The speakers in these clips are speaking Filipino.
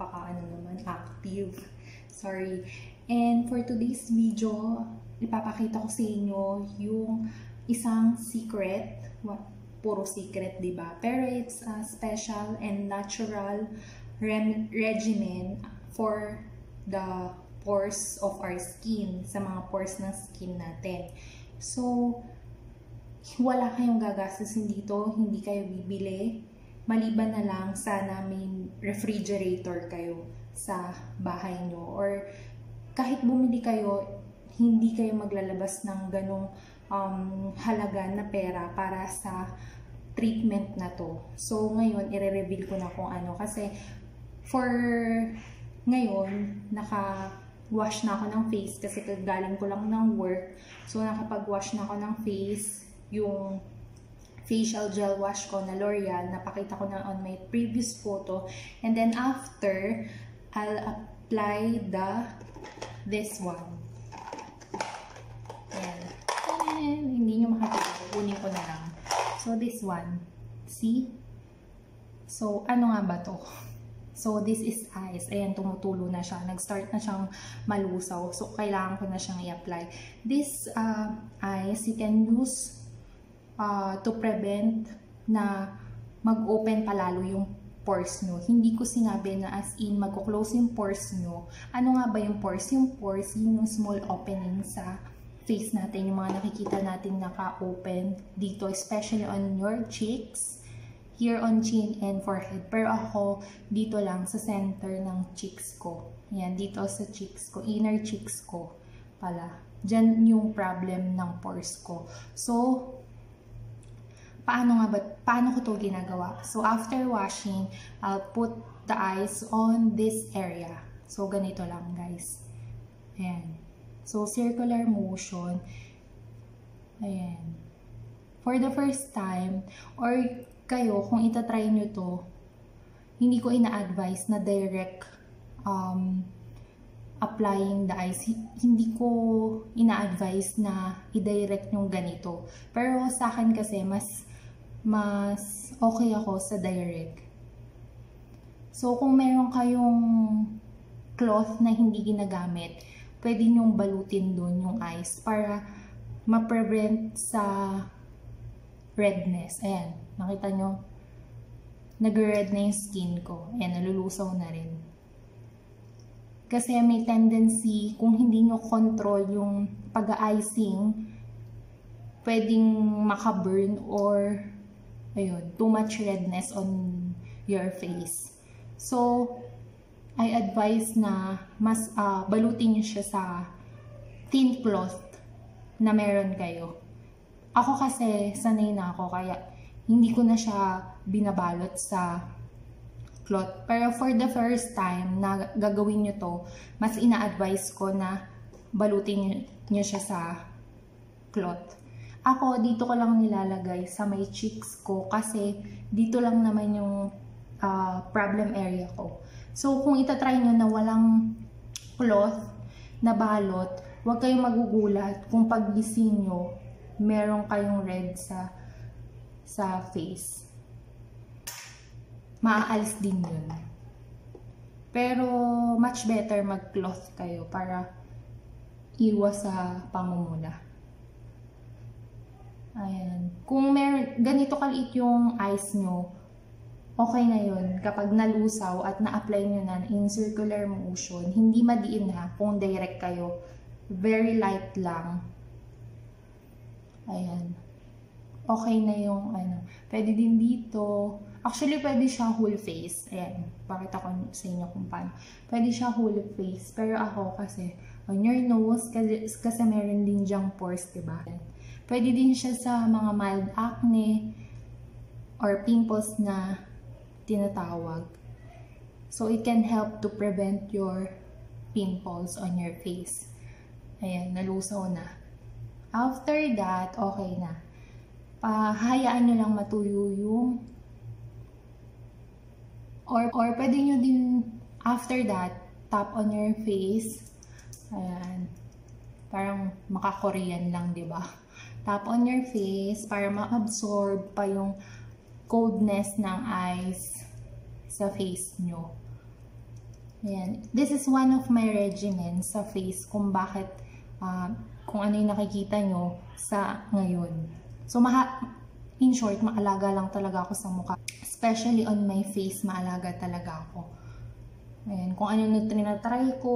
Napaka ano naman, active. Sorry. And for today's video, ipapakita ko sa inyo yung isang secret. Puro secret, di ba? Pero it's a special and natural rem- regimen for the pores of our skin, sa mga pores ng skin natin. So, wala kayong gagastusin dito, hindi kayo bibili. Maliban na lang sana may refrigerator kayo sa bahay nyo. Or kahit bumili kayo, hindi kayo maglalabas ng ganong um, halaga na pera para sa treatment na to. So, ngayon, i-reveal ko na kung ano. Kasi, for ngayon, naka wash na ako ng face kasi galing ko lang ng work. So, nakapag-wash na ako ng face. Yung facial gel wash ko na L'Oreal, napakita ko na on my previous photo. And then after, I'll apply the this one. Ayan. Ayan. Hindi nyo makikita. Kunin ko na lang. So, this one. See? So, ano nga ba to? So, this is ice. Ayan, tumutulo na siya. Nag-start na siyang malusaw. So, kailangan ko na siyang i-apply. This uh, ice, you can use uh, to prevent na mag-open palalo yung pores nyo. Hindi ko sinabi na as in magko-close yung pores nyo. Ano nga ba yung pores? Yung pores, yun yung small opening sa face natin. Yung mga nakikita natin naka-open dito, especially on your cheeks here on chin and forehead. Pero ako, dito lang sa center ng cheeks ko. Yan, dito sa cheeks ko, inner cheeks ko pala. Diyan yung problem ng pores ko. So, paano nga ba, paano ko to ginagawa? So, after washing, I'll put the ice on this area. So, ganito lang, guys. Ayan. So, circular motion. Ayan. For the first time, or kayo, kung itatry nyo to, hindi ko ina-advise na direct um, applying the ice. Hindi ko ina-advise na i-direct yung ganito. Pero sa akin kasi, mas, mas okay ako sa direct. So, kung meron kayong cloth na hindi ginagamit, pwede nyong balutin doon yung ice para ma-prevent sa redness. Ayan, nakita nyo? Nag-red na yung skin ko. Ayan, nalulusaw na rin. Kasi may tendency, kung hindi nyo control yung pag-icing, pwedeng makaburn or ayun, too much redness on your face. So, I advise na mas uh, balutin nyo siya sa thin cloth na meron kayo. Ako kasi, sanay na ako, kaya hindi ko na siya binabalot sa cloth. Pero for the first time na gagawin nyo to, mas ina-advise ko na balutin nyo siya sa cloth. Ako, dito ko lang nilalagay sa may cheeks ko kasi dito lang naman yung uh, problem area ko. So, kung itatry nyo na walang cloth na balot, huwag kayong magugulat kung pagising nyo, meron kayong red sa sa face. Maaalis din yun. Pero, much better mag-cloth kayo para iwas sa pamumula. Ayan. Kung mer ganito kaliit yung eyes nyo, okay na yun. Kapag nalusaw at na-apply nyo na in circular motion, hindi madiin na kung direct kayo. Very light lang Ayan. Okay na yung ano. Pwede din dito. Actually, pwede siya whole face. Ayan. Pakita ko sa inyo kung paano. Pwede siya whole face. Pero ako kasi, on your nose, kasi, kasi meron din dyang pores, diba? Pwede din siya sa mga mild acne or pimples na tinatawag. So, it can help to prevent your pimples on your face. Ayan, nalusaw na. After that, okay na. Pahayaan nyo lang matuyo yung or, or pwede nyo din after that, tap on your face. Ayan. Parang maka-Korean lang, ba? Tap on your face para ma-absorb pa yung coldness ng ice sa face nyo. Ayan. This is one of my regimen sa face kung bakit, uh, kung ano yung nakikita nyo sa ngayon. So, maha in short, maalaga lang talaga ako sa mukha. Especially on my face, maalaga talaga ako. Ayan. Kung ano na tinatry ko,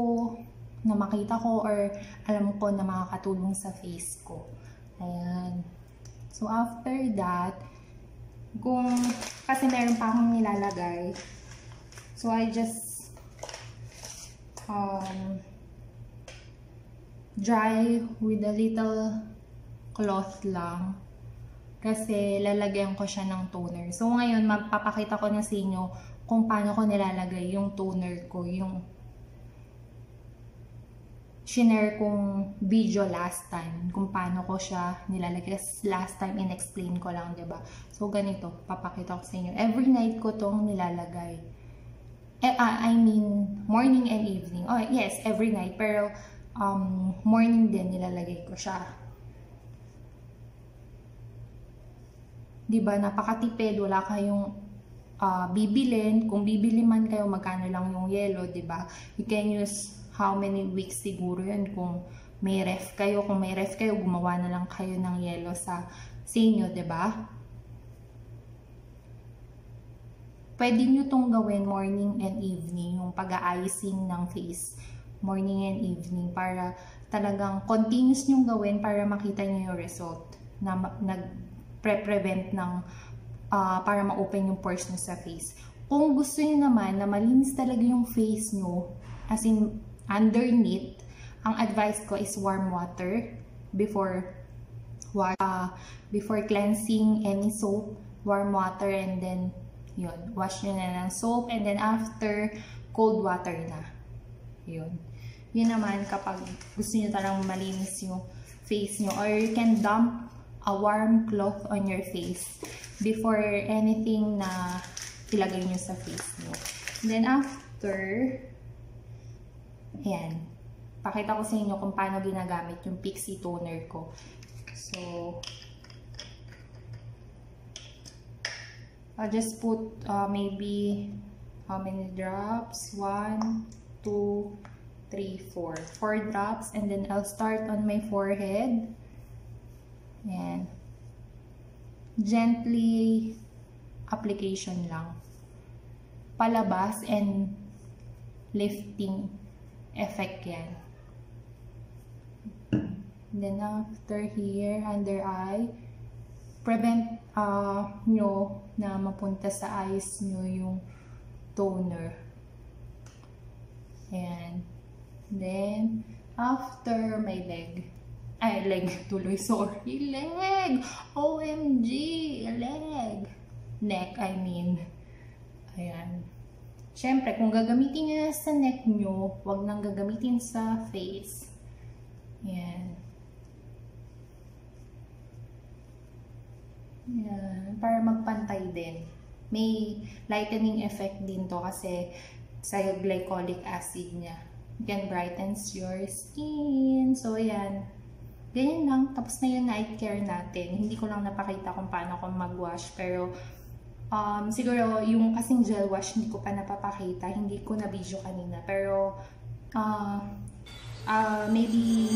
na makita ko or alam ko na makakatulong sa face ko. Ayan. So, after that, kung, kasi meron pa akong nilalagay, so I just, um, dry with a little cloth lang. Kasi lalagyan ko siya ng toner. So, ngayon, mapapakita ko na sa inyo kung paano ko nilalagay yung toner ko, yung shinare kong video last time kung paano ko siya nilalagay. Last time, in-explain ko lang, ba diba? So, ganito, papakita ko sa inyo. Every night ko tong nilalagay. Eh, uh, I mean, morning and evening. Oh, yes, every night. Pero, um, morning din nilalagay ko siya. Diba, napakatipid. Wala kayong uh, bibilin. Kung bibili man kayo, magkano lang yung yellow, diba? You can use how many weeks siguro yun kung may ref kayo. Kung may ref kayo, gumawa na lang kayo ng yellow sa, sa inyo, ba diba? Pwede nyo tong gawin morning and evening, yung pag-icing ng face, morning and evening, para talagang continuous nyo gawin para makita nyo yung result na nag-prevent ng uh, para ma-open yung pores nyo sa face. Kung gusto nyo naman na malinis talaga yung face nyo, as in underneath, ang advice ko is warm water before uh, before cleansing any soap, warm water and then yun, wash nyo na ng soap and then after, cold water na. Yun. Yun naman kapag gusto nyo talagang malinis yung face nyo or you can dump a warm cloth on your face before anything na ilagay nyo sa face nyo. And then after, Ayan. Pakita ko sa inyo kung paano ginagamit yung Pixie toner ko. So, I'll just put uh, maybe how many drops? One, two, three, four. Four drops. And then I'll start on my forehead. Ayan. Gently application lang. Palabas and lifting effect yan. then after here, under eye, prevent uh, nyo na mapunta sa eyes nyo yung toner. Ayan. Then, after my leg, ay, leg, tuloy, sorry, leg! OMG, leg! Neck, I mean. Ayan. Siyempre, kung gagamitin nyo sa neck nyo, huwag nang gagamitin sa face. Yan. Yan. Para magpantay din. May lightening effect din to kasi sa glycolic acid niya. Can brightens your skin. So, yan. Ganyan lang. Tapos na yung night care natin. Hindi ko lang napakita kung paano ko mag-wash. Pero, Um, siguro, yung kasing gel wash, hindi ko pa napapakita. Hindi ko na video kanina. Pero, uh, uh, maybe,